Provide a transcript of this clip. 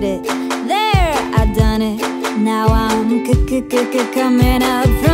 did it. There, I done it. Now I'm c c c coming up.